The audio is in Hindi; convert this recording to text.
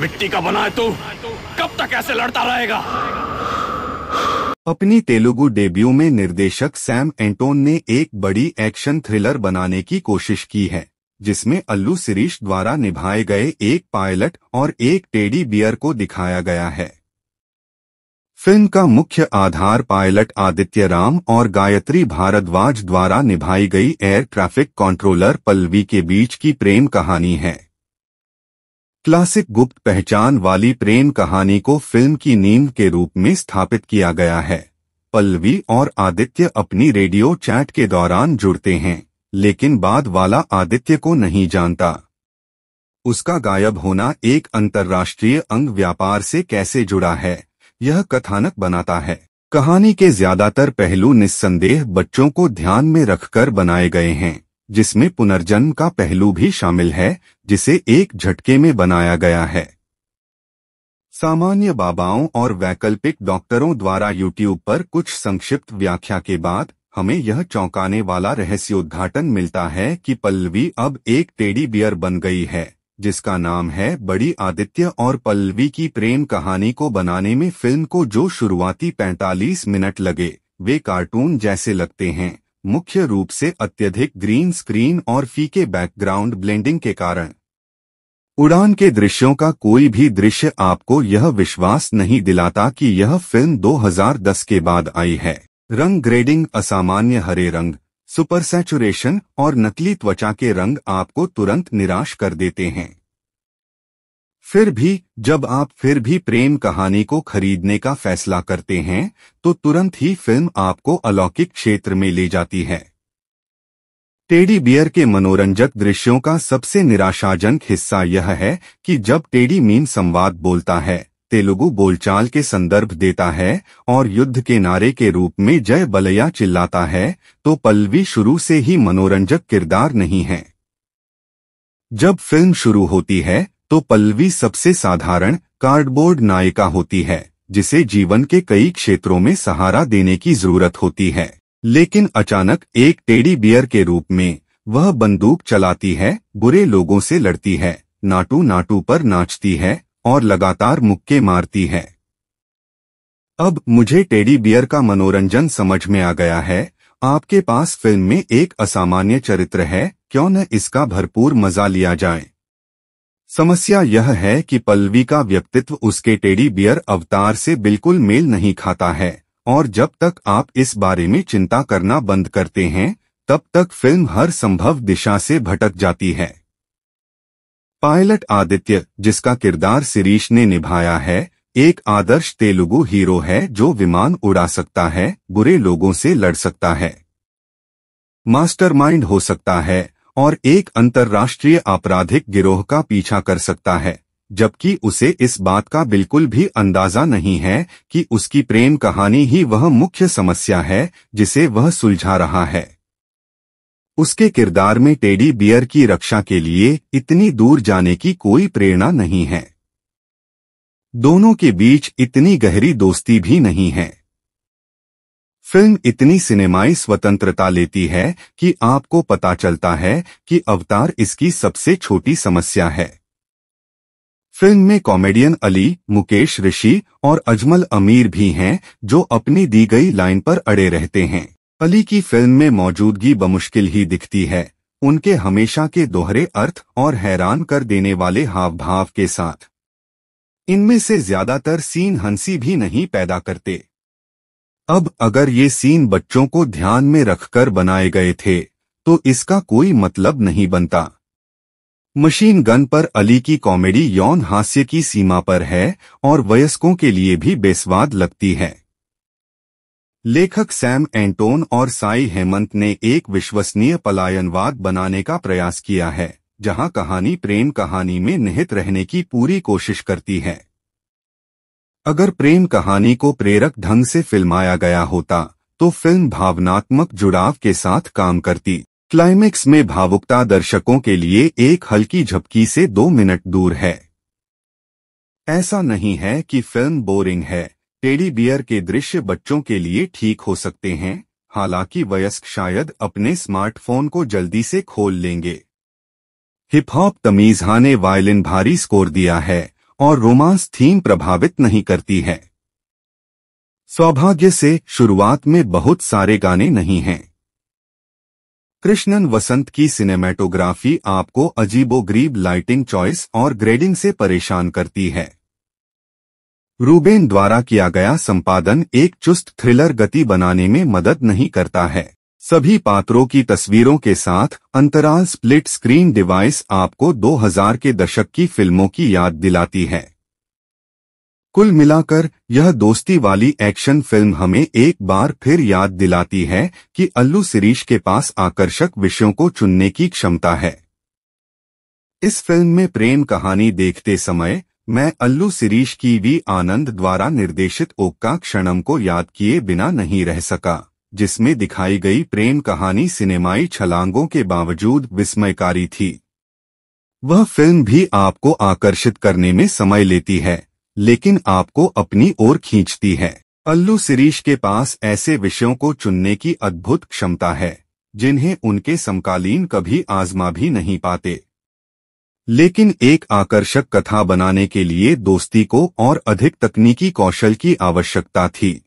मिट्टी का बना है तू? कब तक ऐसे लड़ता रहेगा? अपनी तेलुगु डेब्यू में निर्देशक सैम एंटोन ने एक बड़ी एक्शन थ्रिलर बनाने की कोशिश की है, जिसमें अल्लू सिरीश द्वारा निभाए गए एक पायलट और एक टेडी बियर को दिखाया गया है। फ़िल्म का मुख्य आधार पायलट आदित्य राम और गायत्री भारद्वाज द्वारा निभाई गई एयर ट्रैफ़िक कंट्रोलर पल्लवी के बीच की प्रेम कहानी है। क्लासिक गुप्त पहचान वाली प्रेम कहानी को फ़िल्म की नींव के रूप में स्थापित किया गया है। पल्लवी और आदित्य अपनी रेडियो चैट के दौरान जुड़ते हैं, लेकिन बाद वाला आदित्य को नहीं जानता। उसका गायब होना एक अंतर्राष्ट्रीय अंग व्यापार से कैसे जुड़ा है, यह कथानक बनाता है। कहानी के ज़्यादातर पहलू निस्संदेह बच्चों को ध्यान में रखकर बनाए गए हैं। जिसमें पुनर्जन्म का पहलू भी शामिल है, जिसे एक झटके में बनाया गया है। सामान्य बाबाओं और वैकल्पिक डॉक्टरों द्वारा यूट्यूब पर कुछ संक्षिप्त व्याख्या के बाद हमें यह चौंकाने वाला रहस्योद्घाटन मिलता है कि पल्लवी अब एक टेडी बियर बन गई है, जिसका नाम है बड़ी आदित्य और पल्लवी की प्रेम कहानी को बनाने में फ़िल्म को जो शुरुआती 45 मिनट लगे, वे कार्टून जैसे लगते हैं। मुख्य रूप से अत्यधिक ग्रीन स्क्रीन और फीके बैकग्राउंड ब्लेंडिंग के कारण। उड़ान के दृश्यों का कोई भी दृश्य आपको यह विश्वास नहीं दिलाता कि यह फ़िल्म 2010 के बाद आई है। रंग ग्रेडिंग असामान्य हरे रंग सुपर सैचुरेशन और नकली त्वचा के रंग आपको तुरंत निराश कर देते हैं। फिर भी, जब आप फिर भी प्रेम कहानी को खरीदने का फैसला करते हैं तो तुरंत ही फ़िल्म आपको अलौकिक क्षेत्र में ले जाती है। टेडी बियर के मनोरंजक दृश्यों का सबसे निराशाजनक हिस्सा यह है कि जब टेडी मीन संवाद बोलता है, तेलुगु बोलचाल के संदर्भ देता है और युद्ध के नारे के रूप में जय बलया चिल्लाता है तो पल्लवी शुरू से ही मनोरंजक किरदार नहीं है। जब फ़िल्म शुरू होती है तो पल्लवी सबसे साधारण कार्डबोर्ड नायिका होती है, जिसे जीवन के कई क्षेत्रों में सहारा देने की ज़रूरत होती है। लेकिन अचानक एक टेडी बियर के रूप में, वह बंदूक चलाती है, बुरे लोगों से लड़ती है, नाटू नाटू पर नाचती है, और लगातार मुक्के मारती है। अब मुझे टेडी बियर का मनोरंजन समझ में आ गया है। आपके पास फ़िल्म में एक असामान्य चरित्र है, क्यों न इसका भरपूर मज़ा लिया जाए। समस्या यह है कि पल्लवी का व्यक्तित्व उसके टेडी बियर अवतार से बिल्कुल मेल नहीं खाता है, और जब तक आप इस बारे में चिंता करना बंद करते हैं, तब तक फ़िल्म हर संभव दिशा से भटक जाती है। पायलट आदित्य, जिसका किरदार सिरीश ने निभाया है, एक आदर्श तेलुगु हीरो है जो विमान उड़ा सकता है, बुरे लोगों से लड़ सकता है। मास्टरमाइंड हो सकता है और एक अंतर्राष्ट्रीय आपराधिक गिरोह का पीछा कर सकता है, जबकि उसे इस बात का बिल्कुल भी अंदाज़ा नहीं है कि उसकी प्रेम कहानी ही वह मुख्य समस्या है जिसे वह सुलझा रहा है। उसके किरदार में टेडी बियर की रक्षा के लिए इतनी दूर जाने की कोई प्रेरणा नहीं है। दोनों के बीच इतनी गहरी दोस्ती भी नहीं है। फ़िल्म इतनी सिनेमाई स्वतंत्रता लेती है कि आपको पता चलता है कि अवतार इसकी सबसे छोटी समस्या है। फ़िल्म में कॉमेडियन अली, मुकेश ऋषि और अजमल अमीर भी हैं, जो अपनी दी गई लाइन पर अड़े रहते हैं। अली की फ़िल्म में मौजूदगी बमुश्किल ही दिखती है। उनके हमेशा के दोहरे अर्थ और हैरान कर देने वाले हाव भाव के साथ। इनमें से ज़्यादातर सीन हँसी भी नहीं पैदा करते। अब अगर ये सीन बच्चों को ध्यान में रखकर बनाए गए थे तो इसका कोई मतलब नहीं बनता। मशीन गन पर अली की कॉमेडी यौन हास्य की सीमा पर है और वयस्कों के लिए भी बेस्वाद लगती है। लेखक सैम एंटोन और साई हेमंत ने एक विश्वसनीय पलायनवाद बनाने का प्रयास किया है, जहाँ कहानी प्रेम कहानी में निहित रहने की पूरी कोशिश करती है। अगर प्रेम कहानी को प्रेरक ढंग से फिल्माया गया होता तो फ़िल्म भावनात्मक जुड़ाव के साथ काम करती। क्लाइमेक्स में भावुकता दर्शकों के लिए एक हल्की झपकी से दो मिनट दूर है। ऐसा नहीं है कि फ़िल्म बोरिंग है, टेडी बियर के दृश्य बच्चों के लिए ठीक हो सकते हैं, हालाँकि वयस्क शायद अपने स्मार्टफ़ोन को जल्दी से खोल लेंगे। हिप हॉप तमीजहा ने वायलिन भारी स्कोर दिया है। और रोमांस थीम प्रभावित नहीं करती है। सौभाग्य से शुरुआत में बहुत सारे गाने नहीं हैं। कृष्णन वसंत की सिनेमेटोग्राफी आपको अजीबोगरीब लाइटिंग चॉइस और ग्रेडिंग से परेशान करती है। रूबेन द्वारा किया गया संपादन एक चुस्त थ्रिलर गति बनाने में मदद नहीं करता है। सभी पात्रों की तस्वीरों के साथ अंतराल स्प्लिट स्क्रीन डिवाइस आपको 2000 के दशक की फ़िल्मों की याद दिलाती है। कुल मिलाकर, यह दोस्ती वाली एक्शन फ़िल्म हमें एक बार फिर याद दिलाती है कि अल्लू सिरीश के पास आकर्षक विषयों को चुनने की क्षमता है। इस फ़िल्म में प्रेम कहानी देखते समय, मैं अल्लू सिरीश की वी आनंद द्वारा निर्देशित ओक्का क्षणम को याद किए बिना नहीं रह सका। जिसमें दिखाई गई प्रेम कहानी सिनेमाई छलांगों के बावजूद विस्मयकारी थी। वह फ़िल्म भी आपको आकर्षित करने में समय लेती है, लेकिन आपको अपनी ओर खींचती है। अल्लू सिरीश के पास ऐसे विषयों को चुनने की अद्भुत क्षमता है, जिन्हें उनके समकालीन कभी आजमा भी नहीं पाते। लेकिन एक आकर्षक कथा बनाने के लिए दोस्ती को और अधिक तकनीकी कौशल की आवश्यकता थी।